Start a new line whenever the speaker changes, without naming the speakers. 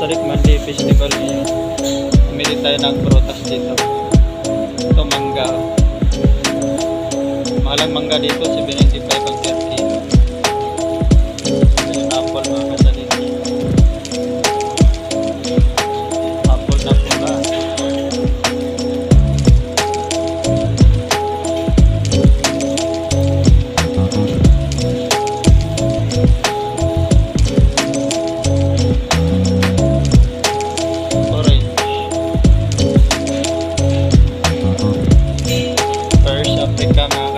Masarik Monday Festival ngayon. Pumili tayo ng prutas dito. Ito mangga. Mahalang mangga dito, 75 ang cama